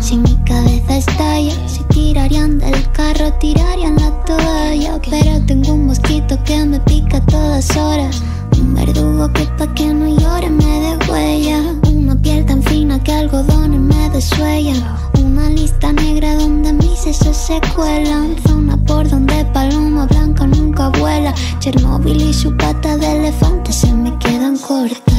Si mi cabeza estalla, se tirarían del carro, tirarían la toalla. Pero tengo un mosquito que me pica todas horas. Un verdugo que pa' que no llore me dé huella. Una piel tan fina que algodones me desuella. Una lista negra donde mis sesos se cuelan. Zona por donde paloma blanca nunca vuela. Chernobyl y su pata de elefante se me quedan cortas.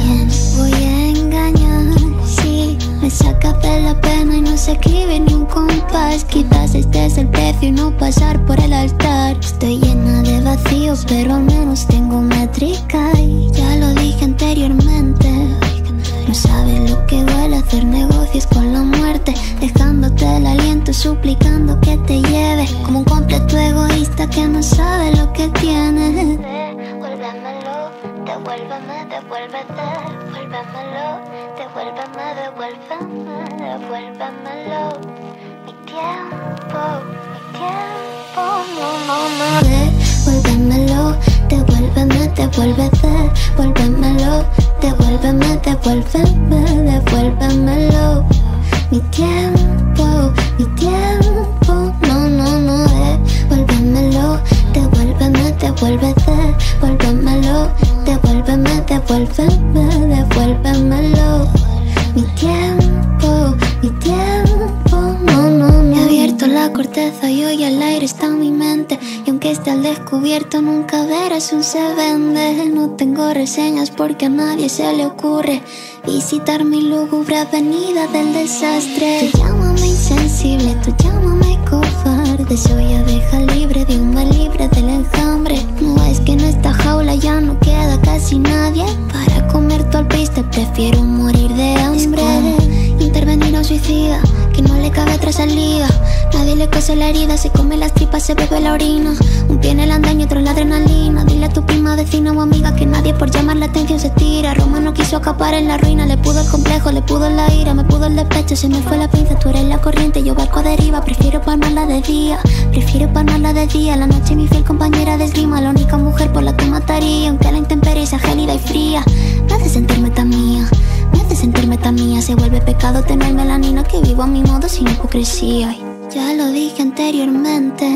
Este es el precio y no pasar por el altar. Estoy llena de vacío, pero al menos tengo métrica. Y ya lo dije anteriormente. No sabes lo que duele hacer negocios con la muerte. Dejándote el aliento, suplicando que te lleve. Como un completo egoísta que no sabe lo que tiene. Devuélvemelo, devuélveme, devuélvete. Devuélvemelo, devuélveme, devuélveme, devuélvemelo. Mi tiempo, Devuélvemelo, devuélveme, devuélvete. Devuélvemelo, devuélveme, devuélveme, devuélvemelo. Mi tiempo, mi tiempo, mi mente. Y aunque esté al descubierto, nunca verás un se vende. No tengo reseñas porque a nadie se le ocurre visitar mi lúgubre avenida del desastre. Tú llámame insensible, tú llámame cobarde. Soy abeja libre de un mal libre del enjambre. No es que en esta jaula ya no queda casi nadie. Para comer tu alpiste prefiero morir de hambre. Suicida que no le cabe tras salida. Nadie le cose la herida, se come las tripas, se bebe la orina. Un pie en el andaño, otro en la adrenalina. Dile a tu prima, vecina o amiga que nadie por llamar la atención se tira. Roma no quiso acapar en la ruina, le pudo el complejo, le pudo la ira, me pudo el despecho, se me fue la pinza. Tú eres la corriente, yo barco a deriva. Prefiero palmarla de día, prefiero palmarla de día. La noche mi fiel compañera de esgrima, la única mujer por la que mataría. Aunque la intemperie sea gélida y fría, me hace sentirme tan mía. Me hace sentirme tan mía, se vuelve pecado tener melanina que vivo a mi modo sin hipocresía. Ya lo dije anteriormente.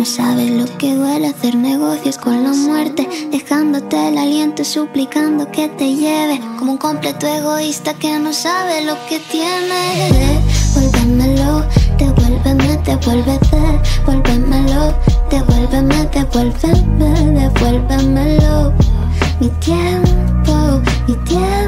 No sabes lo que duele hacer negocios con la muerte, dejándote el aliento, suplicando que te lleve, como un completo egoísta que no sabe lo que tiene. Devuélvemelo, devuélveme, devuélvete, devuélvemelo, devuélveme, devuélveme, devuélvemelo. Mi tiempo, mi tiempo,